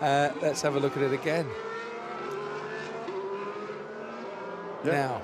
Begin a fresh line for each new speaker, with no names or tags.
Uh, let's have a look at it again.
Yeah.
Now,